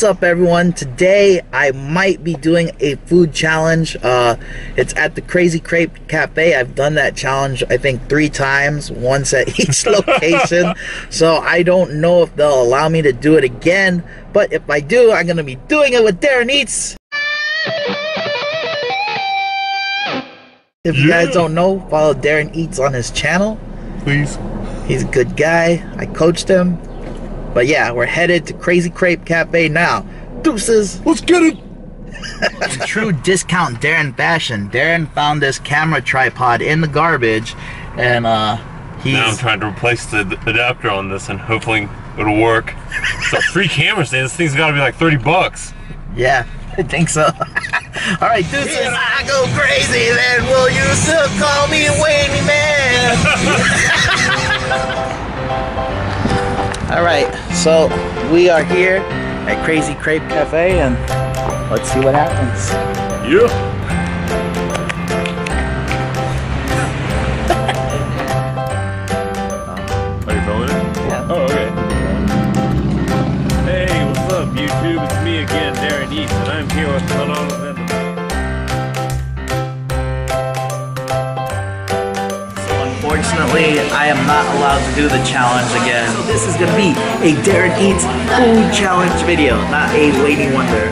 What's up everyone? Today I might be doing a food challenge. Uh, it's at the Crazy Crepe Cafe. I've done that challenge I think three times, once at each location. so I don't know if they'll allow me to do it again. But if I do, I'm gonna be doing it with Darron Eats. If you guys don't know, follow Darron Eats on his channel. Please. He's a good guy. I coached him. But yeah, we're headed to Crazy Crepe Cafe now. Deuces. Let's get it. in True discount Darron fashion. Darron found this camera tripod in the garbage, and uh, he's. Now I'm trying to replace the adapter on this, and hopefully it'll work. It's a free camera stand. This thing's got to be like 30 bucks. Yeah, I think so. All right, deuces. If I go crazy, then will you still call me Wayne Man? All right, so we are here at Crazy Crepe Cafe, and let's see what happens. Yeah. Am not allowed to do the challenge again. So this is gonna be a Darron Eats food challenge video, not a Lady Wonder.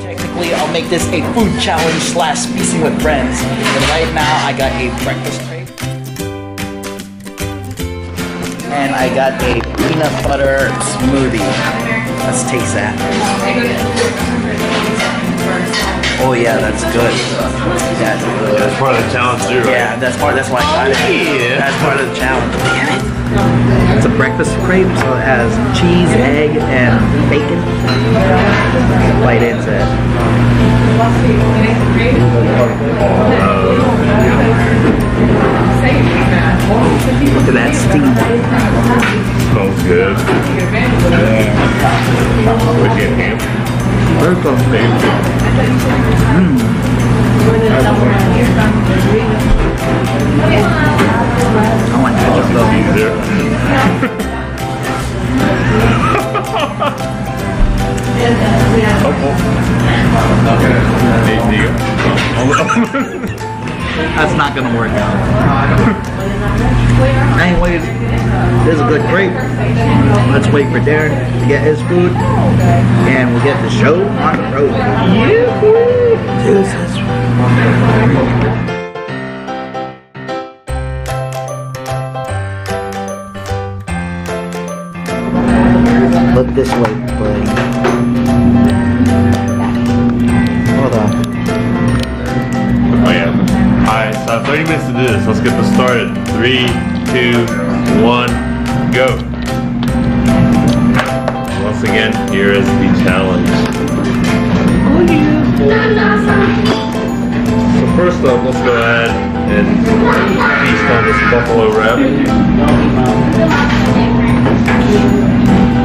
Technically, I'll make this a food challenge slash feasting with friends. And right now, I got a breakfast tray. And I got a peanut butter smoothie. Let's taste that. Oh yeah, that's good. That's good. That's part of the challenge, too, right? Yeah, that's part. That's why I got it. Yeah. That's part of the challenge. Damn it. It's a breakfast crepe, so it has cheese, egg, and bacon. Bite into it. Oh, Look at that steam. Smells good. Would you have ham? Mm. Very good. I want ketchup though. That's not gonna work out. Anyways, this is a good crepe. Let's wait for Darron to get his food, and we'll get the show on the road. Deuces. Look Let's get this started. Three, two, one, go. Once again, here is the challenge. So first up, let's go ahead and feast on this buffalo wrap.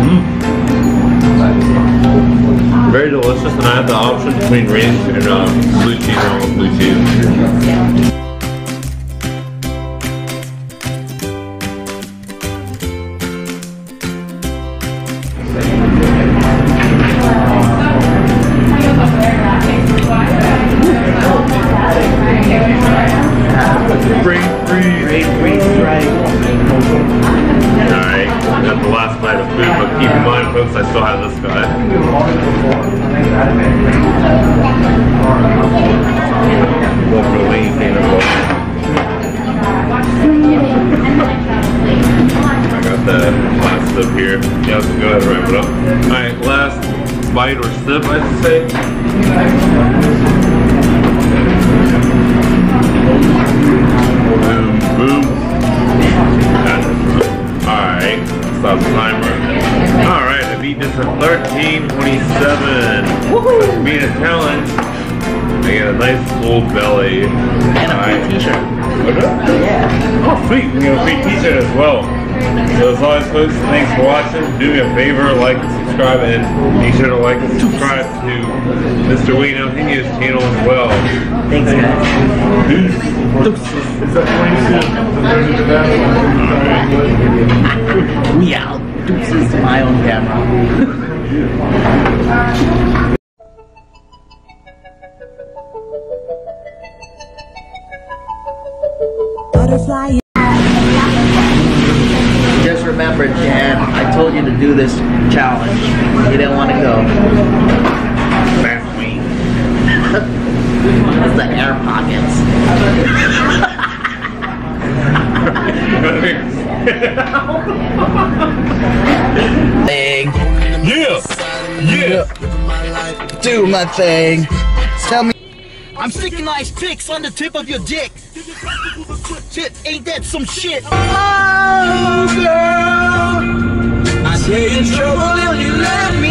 Mm. Very delicious, and I have the option between ranch and uh, blue cheese. Want blue cheese. Folks, I still have this guy. I got the last sip here. Yeah, so go ahead and wrap it up. Alright, last bite or sip, I should say. 13.27. Beat a challenge. I get a nice full belly. And a free t-shirt. Oh, yeah. Oh, sweet. We get a free t-shirt as well. So as always, folks, thanks for watching. Do me a favor, like and subscribe, and be sure to like and subscribe to Mr. Wayne Algenio's channel as well. Thanks, guys. Peace. Is that We out. Deuces to my own camera. Butterfly. Just remember, Jan, I told you to do this challenge. You didn't want to go. It's the air pockets. Thing. Yeah! Yeah! Do my thing. I'm sticking nice pics on the tip of your dick. Shit, ain't that some shit? Oh, girl. I say in trouble and you let me.